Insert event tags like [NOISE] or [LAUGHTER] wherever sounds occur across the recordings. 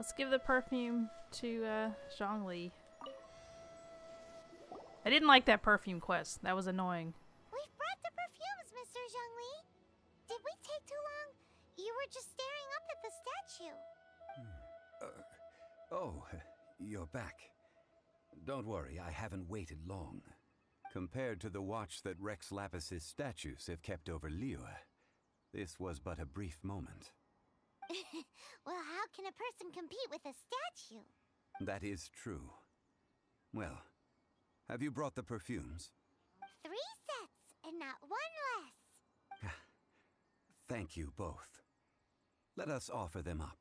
Let's give the perfume to uh, Zhongli. I didn't like that perfume quest. That was annoying. We've brought the perfumes, Mr. Zhongli. Did we take too long? You were just staring up at the statue. Oh, [LAUGHS] you're back. Don't worry, I haven't waited long. Compared to the watch that Rex Lapis's statues have kept over Liyue, this was but a brief moment. well, how can a person compete with a statue? That is true. Well, have you brought the perfumes? Three sets and not one less. Thank you both. Let us offer them up.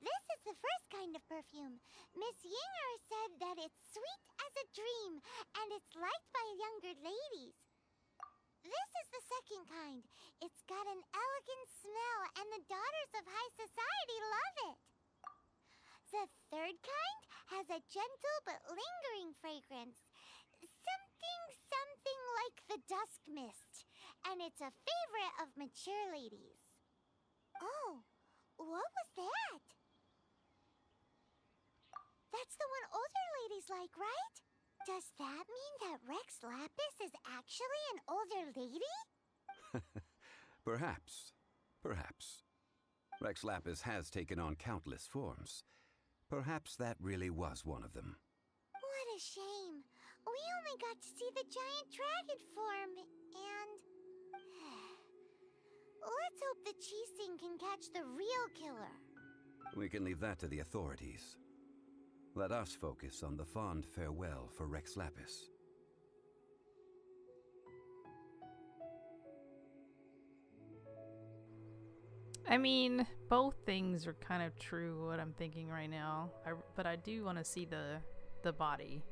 This is the first kind of perfume. Miss Ying'er said that it's sweet as a dream and it's liked by younger ladies. This is the second kind. It's got an elegant smell and the daughters of high society love it. The third kind has a gentle but lingering fragrance. Something, something like the dusk mist. And it's a favorite of mature ladies. Oh, what was that? That's the one older ladies like, right? Does that mean that actually an older lady? [LAUGHS] Perhaps. Perhaps. Rex Lapis has taken on countless forms. Perhaps that really was one of them. What a shame. We only got to see the giant dragon form, and... [SIGHS] Let's hope the Qixing can catch the real killer. We can leave that to the authorities. Let us focus on the fond farewell for Rex Lapis. I mean, both things are kind of true. What I'm thinking right now, I, but I do want to see the the body.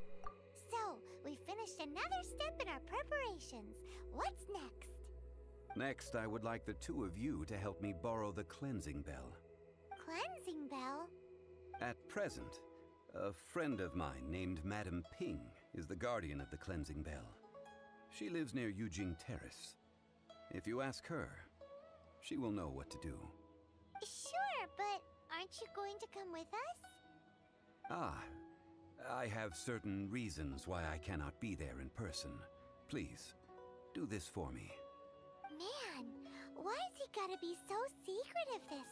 So, we finished another step in our preparations. What's next? Next, I would like the two of you to help me borrow the cleansing bell. Cleansing bell? At present, a friend of mine named Madame Ping is the guardian of the cleansing bell. She lives near Yujing Terrace. If you ask her, she will know what to do. Sure, but aren't you going to come with us? Ah, I have certain reasons why I cannot be there in person. Please, do this for me. Man, why's he gotta be so secretive this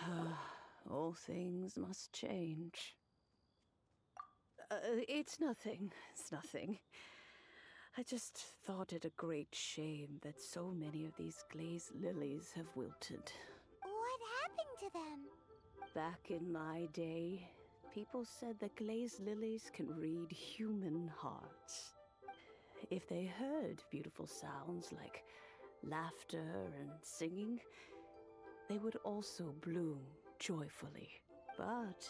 time? [SIGHS] All things must change. Uh, it's nothing. It's nothing. I just thought it a great shame that so many of these glazed lilies have wilted. What happened to them? Back in my day, people said that glazed lilies can read human hearts. If they heard beautiful sounds like laughter and singing, they would also bloom joyfully. But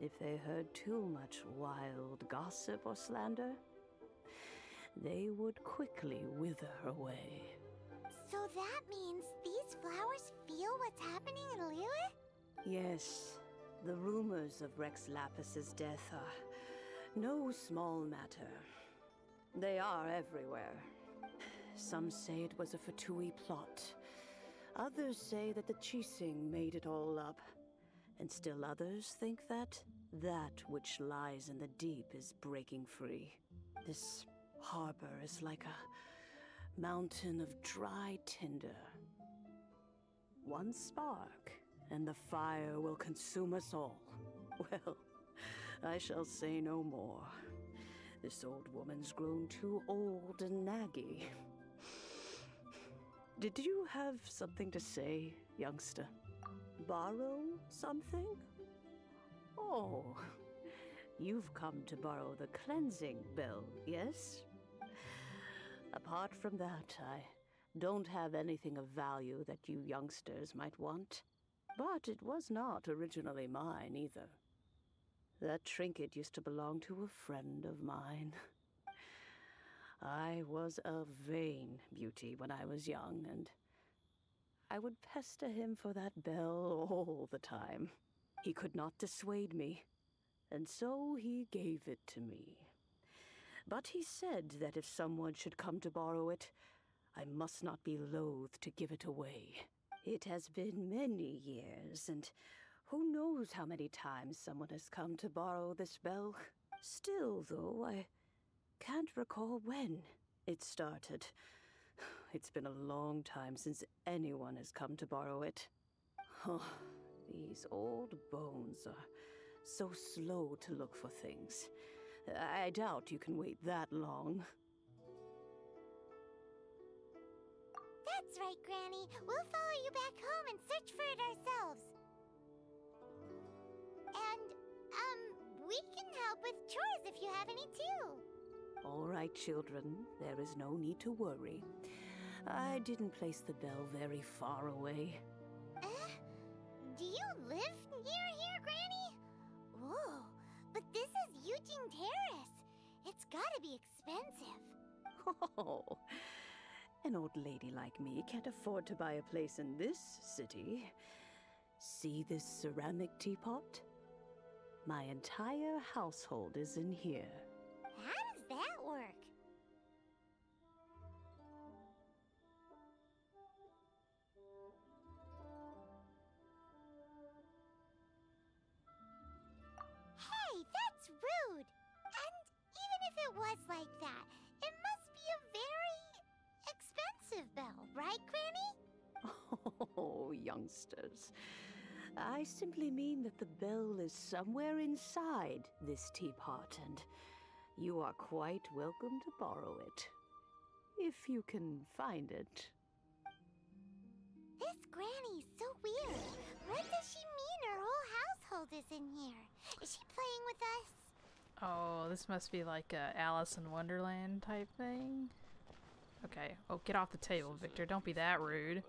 if they heard too much wild gossip or slander, they would quickly wither away. So that means these flowers feel what's happening in Liyue? Yes, the rumors of Rex Lapis's death are no small matter. They are everywhere. Some say it was a Fatui plot. Others say that the Qixing made it all up. And still others think that that which lies in the deep is breaking free. This harbor is like a mountain of dry tinder. One spark, and the fire will consume us all. [LAUGHS] Well, I shall say no more. This old woman's grown too old and naggy. [LAUGHS] Did you have something to say, youngster? Borrow something? Oh, [LAUGHS] you've come to borrow the cleansing bell, yes? Apart from that, I don't have anything of value that you youngsters might want. But it was not originally mine either. That trinket used to belong to a friend of mine. I was a vain beauty when I was young, and I would pester him for that bell all the time. He could not dissuade me, and so he gave it to me. But he said that if someone should come to borrow it, I must not be loath to give it away. It has been many years, and who knows how many times someone has come to borrow this bell. Still, though, I can't recall when it started. It's been a long time since anyone has come to borrow it. Oh, these old bones are so slow to look for things. I doubt you can wait that long. That's right, Granny. We'll follow you back home and search for it ourselves. And, um, we can help with chores if you have any too. All right, children, there is no need to worry. I didn't place the bell very far away. Uh, do you live is Terrace. It's gotta be expensive. Oh, an old lady like me can't afford to buy a place in this city. See this ceramic teapot? My entire household is in here. It was like that, it must be a very expensive bell, right, Granny? [LAUGHS] Oh, youngsters. I simply mean that the bell is somewhere inside this teapot, and you are quite welcome to borrow it. If you can find it. This Granny's so weird. What does she mean her whole household is in here? Is she playing with us? Oh, this must be like a Alice in Wonderland type thing. Okay. Oh, get off the table, Victor. Don't be that rude.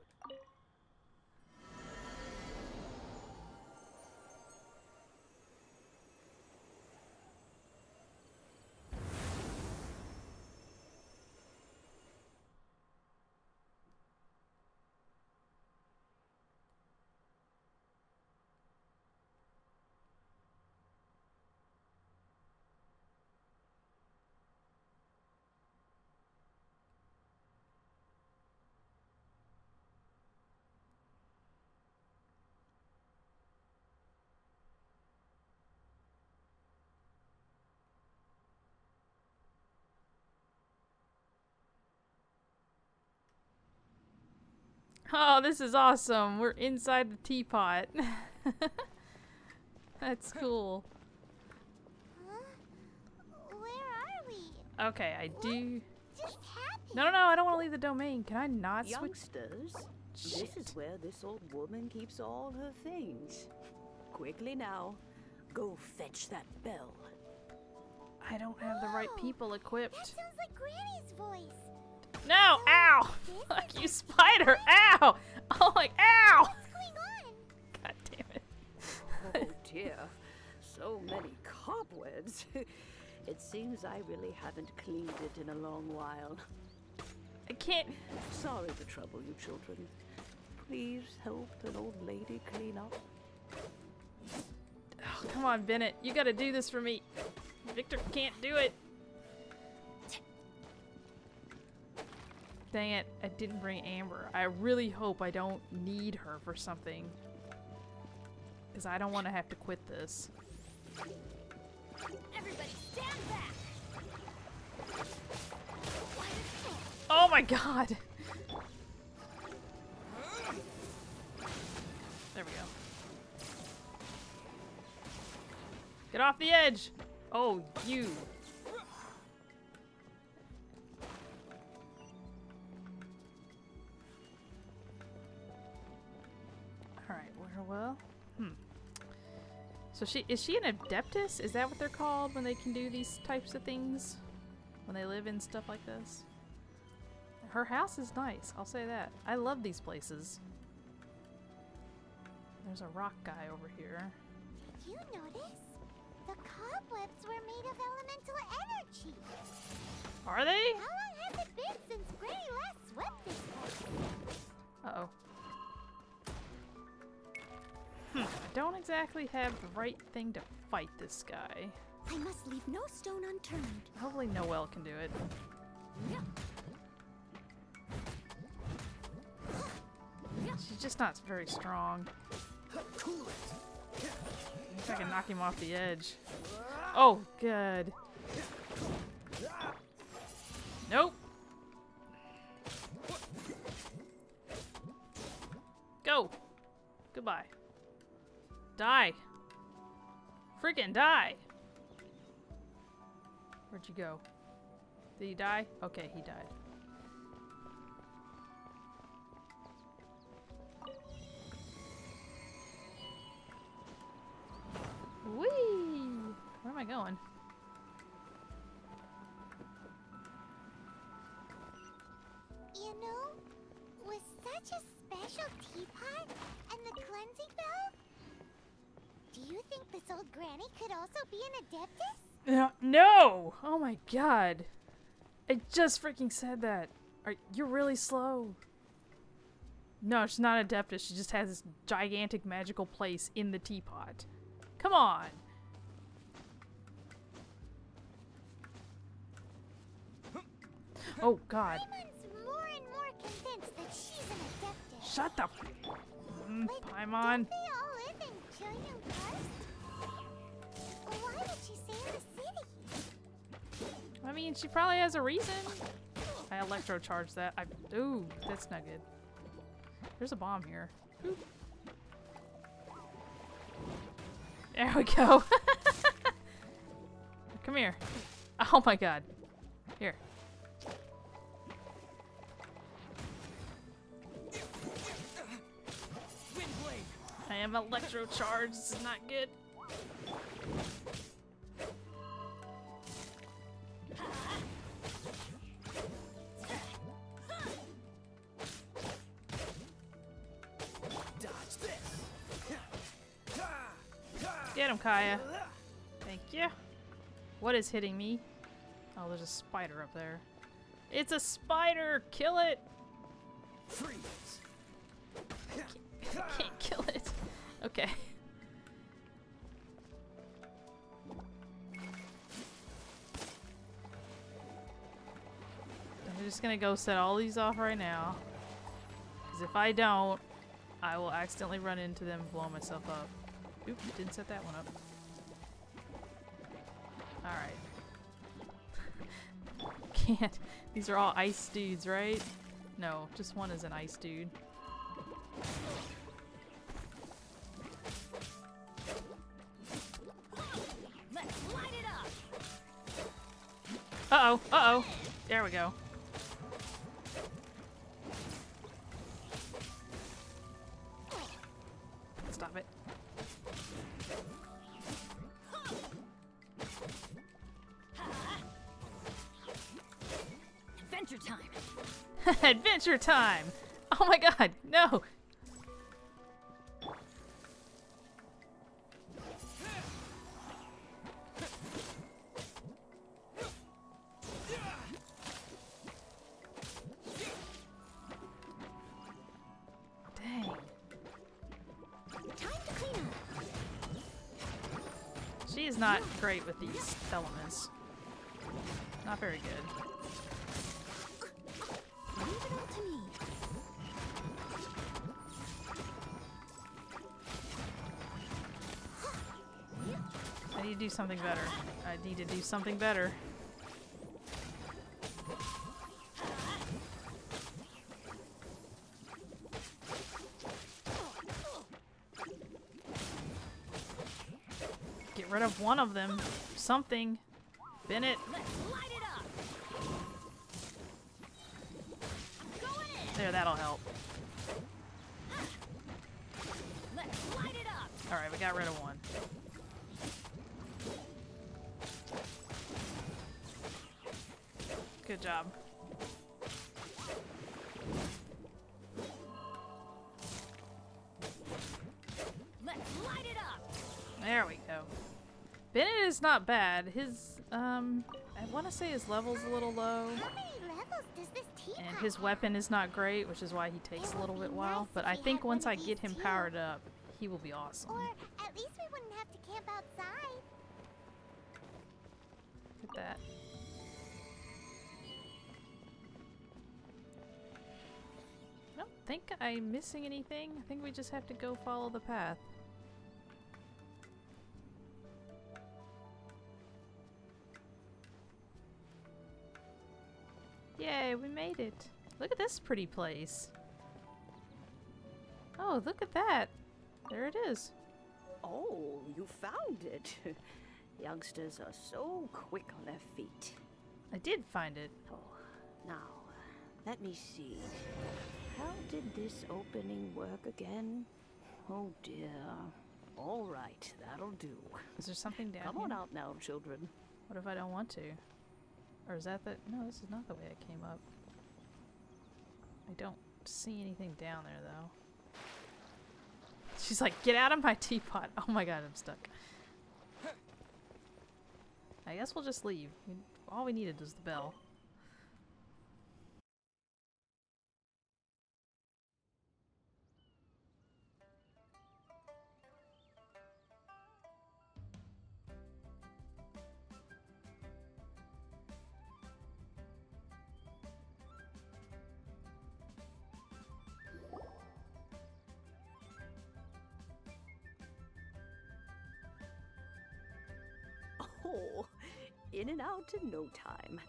Oh, this is awesome. We're inside the teapot. [LAUGHS] That's cool. Huh? Where are we? Okay, I do. Just happened. No, no, no, I don't want to leave the domain. Can I not switch? Youngsters, this is where this old woman keeps all her things. Quickly now, go fetch that bell. I don't have the right Whoa, people That equipped. sounds like Granny's voice. No! Ow! [LAUGHS] Fuck you, spider! Ow! Oh my, ow! What's going on? God damn it. Oh dear, so many cobwebs. [LAUGHS] it seems I really haven't cleaned it in a long while. I can't. Sorry to trouble you, children. Please help an old lady clean up. Oh, come on, Bennett. You gotta do this for me. Victor can't do it. Dang it, I didn't bring Amber. I really hope I don't need her for something. Because I don't want to have to quit this. Everybody stand back. Oh my god! There we go. Get off the edge! Oh, you. So she is she an adeptus? Is that what they're called when they can do these types of things? When they live in stuff like this? Her house is nice, I'll say that. I love these places. There's a rock guy over here. Did you notice? The cobwebs were made of elemental energy. Are they? How long has it been since Granny last swept this place? Uh oh. Hmm, I don't exactly have the right thing to fight this guy. I must leave no stone unturned. Hopefully Noelle can do it. Yeah. She's just not very strong. If I can knock him off the edge. Oh, good. Nope. Go. Goodbye. Die. Freaking die. Where'd you go? Did he die? Okay, he died. God. I just freaking said that. Are you're really slow. No, she's not Adeptus. She just has this gigantic magical place in the teapot. Come on. Oh god. More and more convinced that she's an. Shut the mm, But Paimon. Don't they all live in Why would she the city? I mean, she probably has a reason. I electrocharged that. I ooh, that's not good. There's a bomb here. There we go. [LAUGHS] Come here. Oh my god. Here. I am electrocharged. This is not good. Get him, Kaeya. Thank you. What is hitting me? Oh, there's a spider up there. It's a spider! Kill it! Freeze. Can't kill it. Okay. I'm just gonna go set all these off right now. Because if I don't, I will accidentally run into them and blow myself up. Oop, didn't set that one up. Alright. [LAUGHS] Can't. These are all ice dudes, right? No, just one is an ice dude. Uh-oh, uh-oh. There we go. Adventure time! Oh my god, no! Dang. Time to clean up. She is not great with these elements. Not very good. I need to do something better. I need to do something better. Get rid of one of them. Something. Bennett. Let's light it up. Going in. There, that'll help. Alright, we got rid of one. Good job. There we go. Bennett is not bad. His, um, I want to say his level's a little low. How many levels does this teapot And his weapon is not great, which is why he takes a little bit while. But I think once I get him powered up, he will be awesome. Or at least we wouldn't have to camp outside. Look at that. Nope, think I'm missing anything. I think we just have to go follow the path. Yay, we made it. Look at this pretty place. Oh, look at that. There it is. Oh, you found it. [LAUGHS] Youngsters are so quick on their feet. I did find it. Oh, now, let me see. How did this opening work again? Oh dear. All right, that'll do. Is there something down Come here? on out now, children. What if I don't want to? Or is that the... No, this is not the way I came up. I don't see anything down there, though. She's like, get out of my teapot. [LAUGHS] Oh my god, I'm stuck. I guess we'll just leave. All we needed was the bell. Oh, in and out in no time.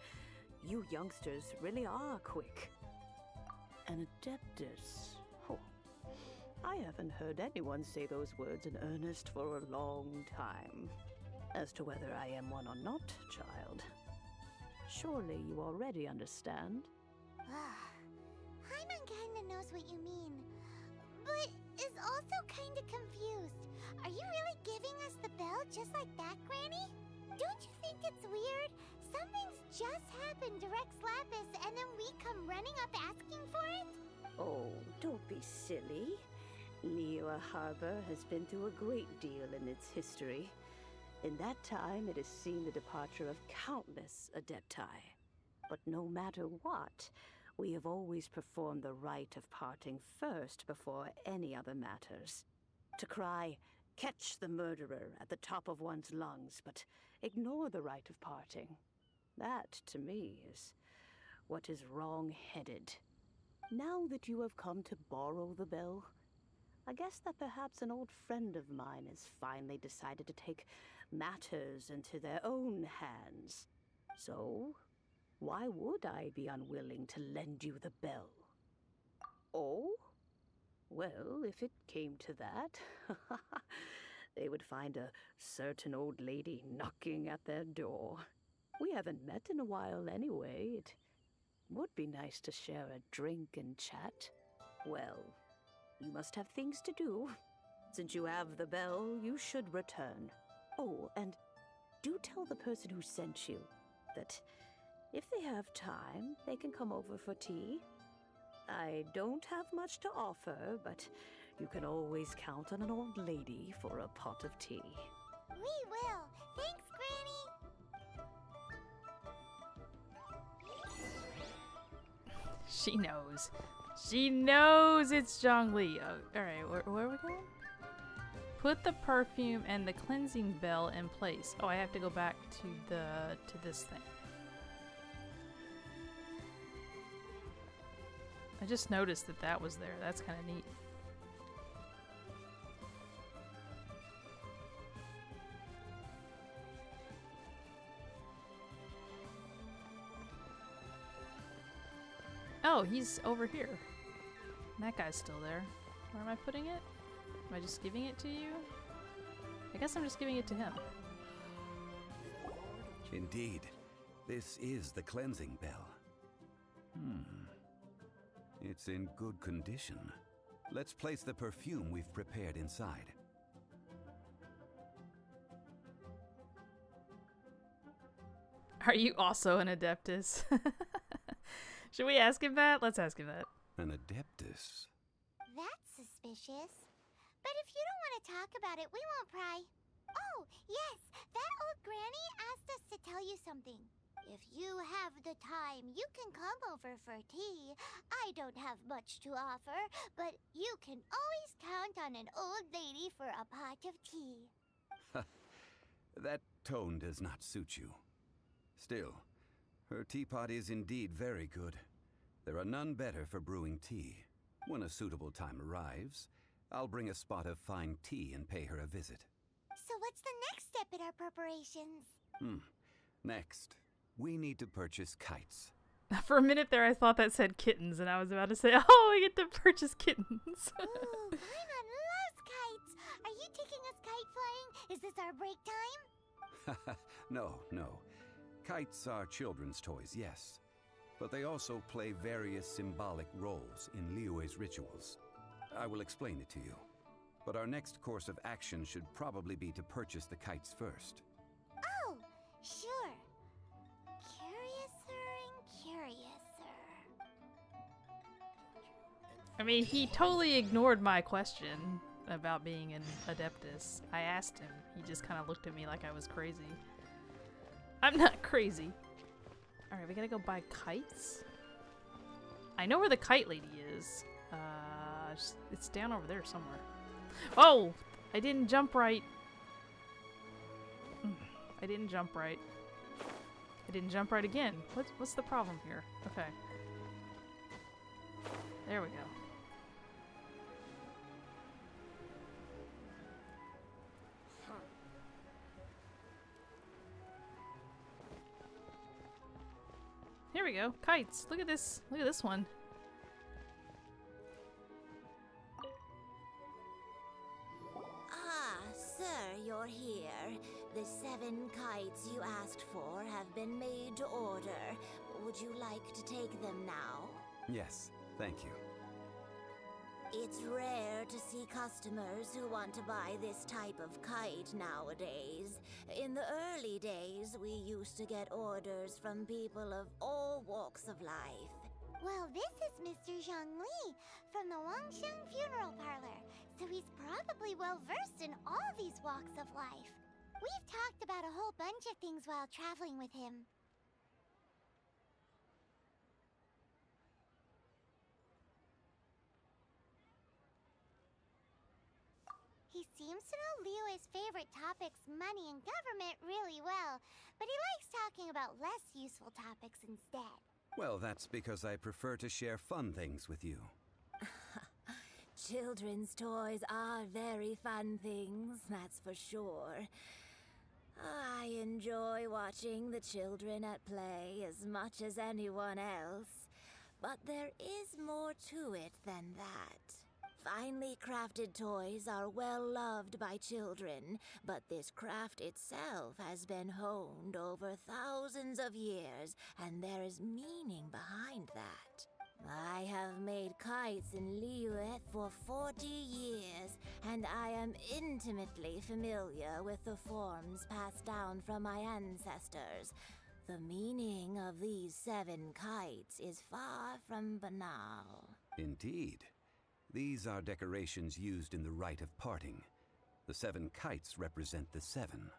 You youngsters really are quick. An adeptus. Oh, I haven't heard anyone say those words in earnest for a long time. As to whether I am one or not, child, surely you already understand. Ah, Paimon kinda knows what you mean, but is also kinda confused. Are you really giving us the bell just like that, Granny? Don't you think it's weird? Something's just happened to Rex Lapis and then we come running up asking for it? Oh, don't be silly. Liyue Harbor has been through a great deal in its history. In that time, it has seen the departure of countless Adepti. But no matter what, we have always performed the rite of parting first before any other matters. To cry, catch the murderer at the top of one's lungs, but ignore the rite of parting. That, to me, is what is wrong headed. Now that you have come to borrow the bell, I guess that perhaps an old friend of mine has finally decided to take matters into their own hands. So, why would I be unwilling to lend you the bell? Oh? Well, if it came to that, [LAUGHS] they would find a certain old lady knocking at their door. We haven't met in a while anyway. It would be nice to share a drink and chat. Well, you must have things to do. Since you have the bell, you should return. Oh, and do tell the person who sent you that if they have time, they can come over for tea. I don't have much to offer, but you can always count on an old lady for a pot of tea. We will. Thanks, Granny. She knows. She knows it's Zhongli. Oh, uh, Alright, where, where are we going? Put the perfume and the cleansing bell in place. Oh, I have to go back to the to this thing. Just noticed that that was there. That's kind of neat. Oh, he's over here. That guy's still there. Where am I putting it? Am I just giving it to you? I guess I'm just giving it to him. Indeed, this is the cleansing bell. Hmm. It's in good condition. Let's place the perfume we've prepared inside. Are you also an Adeptus? [LAUGHS] Should we ask him that? Let's ask him that. An Adeptus. That's suspicious. But if you don't want to talk about it, we won't pry. Oh, yes, that old granny asked us to tell you something. If you have the time, you can come over for tea. I don't have much to offer, but you can always count on an old lady for a pot of tea. [LAUGHS] That tone does not suit you. Still, her teapot is indeed very good. There are none better for brewing tea. When a suitable time arrives, I'll bring a spot of fine tea and pay her a visit. So what's the next step in our preparations? Hmm. Next, we need to purchase kites. [LAUGHS] For a minute there, I thought that said kittens, and I was about to say, [LAUGHS] "Oh, we get to purchase kittens." [LAUGHS] Ooh, Paimon loves kites. Are you taking us kite flying? Is this our break time? no, no. Kites are children's toys, yes. But they also play various symbolic roles in Liyue's rituals. I will explain it to you. But our next course of action should probably be to purchase the kites first. Oh, sure. I mean, he totally ignored my question about being an Adeptus. I asked him. He just kind of looked at me like I was crazy. I'm not [LAUGHS] crazy. Alright, we gotta go buy kites? I know where the kite lady is. Uh, it's- down over there somewhere. Oh! I didn't jump right. Mm, I didn't jump right. I didn't jump right again. What's, what's the problem here? Okay. There we go. We go. Kites. Look at this. Look at this one. Ah, sir, you're here. The seven kites you asked for have been made to order. Would you like to take them now? Yes, thank you. It's rare to see customers who want to buy this type of kite nowadays. In the early days, we used to get orders from people of all walks of life. Well, this is Mr. Zhongli from the Wangsheng Funeral Parlor, so he's probably well versed in all these walks of life. We've talked about a whole bunch of things while traveling with him. He seems to know Liyue's favorite topics, money and government, really well, but he likes talking about less useful topics instead. Well, that's because I prefer to share fun things with you. [LAUGHS] Children's toys are very fun things, that's for sure. I enjoy watching the children at play as much as anyone else. But there is more to it than that. Finely crafted toys are well loved by children, but this craft itself has been honed over thousands of years, and there is meaning behind that. I have made kites in Liyue for 40 years, and I am intimately familiar with the forms passed down from my ancestors. The meaning of these seven kites is far from banal. Indeed. These are decorations used in the rite of parting. The seven kites represent the seven.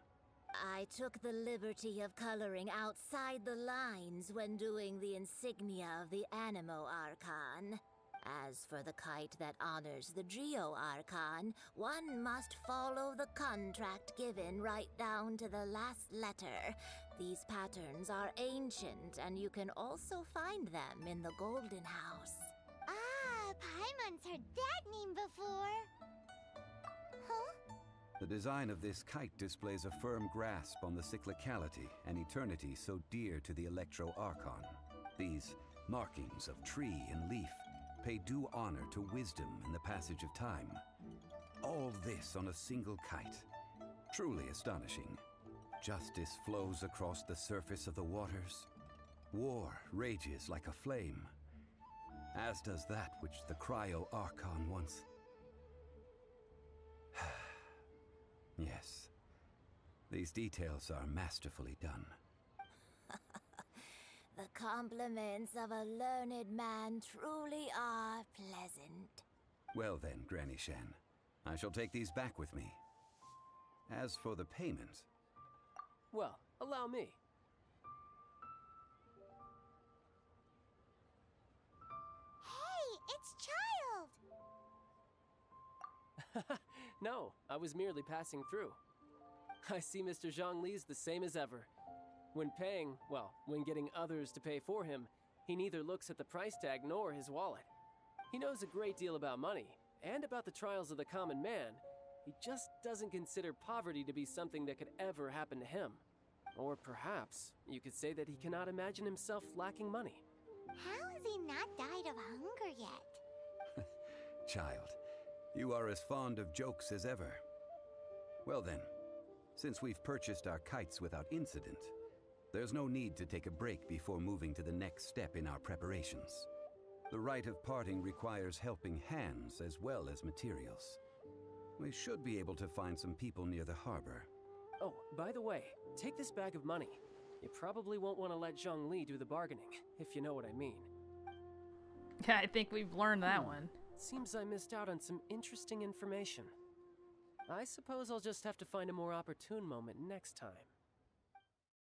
I took the liberty of coloring outside the lines when doing the insignia of the Anemo Archon. As for the kite that honors the Geo Archon, one must follow the contract given right down to the last letter. These patterns are ancient, and you can also find them in the Golden House. Paimon's heard that name before. Huh? The design of this kite displays a firm grasp on the cyclicality and eternity so dear to the Electro Archon. These markings of tree and leaf pay due honor to wisdom and the passage of time. All this on a single kite. Truly astonishing. Justice flows across the surface of the waters. War rages like a flame. As does that which the Cryo Archon once [SIGHS] Yes. These details are masterfully done. [LAUGHS] The compliments of a learned man truly are pleasant. Well then, Granny Shan, I shall take these back with me. As for the payment, Well, allow me. [LAUGHS] no, I was merely passing through. I see Mr. Zhongli's the same as ever. When paying, well, when getting others to pay for him, he neither looks at the price tag nor his wallet. He knows a great deal about money, and about the trials of the common man. He just doesn't consider poverty to be something that could ever happen to him. Or perhaps you could say that he cannot imagine himself lacking money. How has he not died of hunger yet? [LAUGHS] Child, you are as fond of jokes as ever. Well then, since we've purchased our kites without incident, there's no need to take a break before moving to the next step in our preparations. The rite of parting requires helping hands as well as materials. We should be able to find some people near the harbor. Oh, by the way, take this bag of money. You probably won't want to let Zhongli do the bargaining, if you know what I mean. Yeah, [LAUGHS] I think we've learned that one. Seems I missed out on some interesting information. I suppose I'll just have to find a more opportune moment next time.